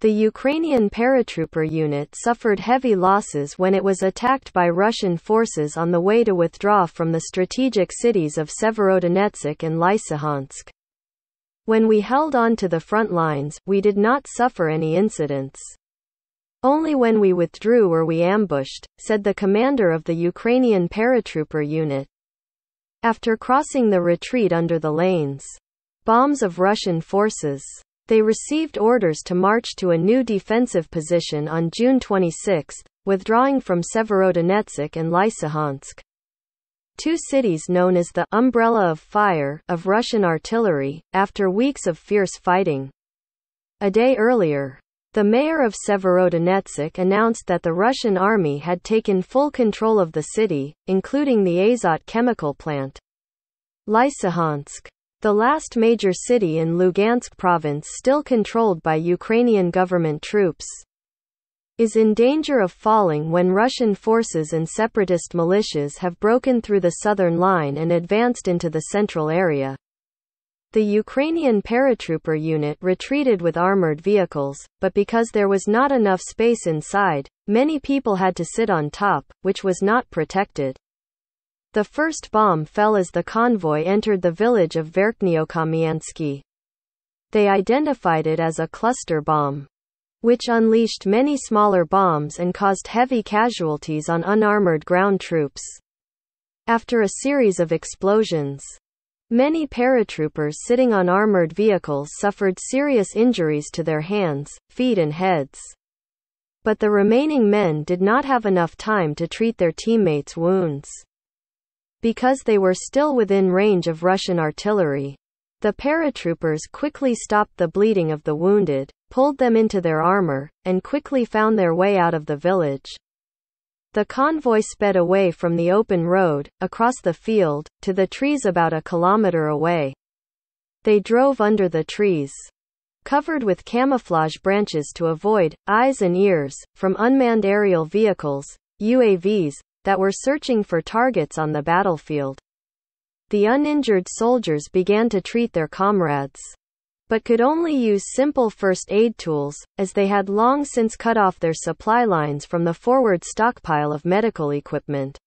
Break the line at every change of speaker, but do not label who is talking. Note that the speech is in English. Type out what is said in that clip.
The Ukrainian paratrooper unit suffered heavy losses when it was attacked by Russian forces on the way to withdraw from the strategic cities of Severodonetsk and Lysychansk. When we held on to the front lines, we did not suffer any incidents. Only when we withdrew were we ambushed, said the commander of the Ukrainian paratrooper unit. After crossing the retreat under the lanes, bombs of Russian forces, they received orders to march to a new defensive position on June 26, withdrawing from Severodonetsk and Lysychansk. Two cities known as the umbrella of fire of Russian artillery, after weeks of fierce fighting. A day earlier, the mayor of Severodonetsk announced that the Russian army had taken full control of the city, including the Azot chemical plant. Lysychansk the last major city in Lugansk province still controlled by Ukrainian government troops, is in danger of falling when Russian forces and separatist militias have broken through the southern line and advanced into the central area. The Ukrainian paratrooper unit retreated with armored vehicles, but because there was not enough space inside, many people had to sit on top, which was not protected. The first bomb fell as the convoy entered the village of Verkhniokamianske. They identified it as a cluster bomb, which unleashed many smaller bombs and caused heavy casualties on unarmored ground troops. After a series of explosions, many paratroopers sitting on armored vehicles suffered serious injuries to their hands, feet and heads. But the remaining men did not have enough time to treat their teammates' wounds. Because they were still within range of Russian artillery, the paratroopers quickly stopped the bleeding of the wounded, pulled them into their armor, and quickly found their way out of the village. The convoy sped away from the open road, across the field, to the trees about a kilometer away. They drove under the trees, covered with camouflage branches to avoid eyes and ears from unmanned aerial vehicles, UAVs, that were searching for targets on the battlefield. The uninjured soldiers began to treat their comrades, but could only use simple first aid tools, as they had long since cut off their supply lines from the forward stockpile of medical equipment.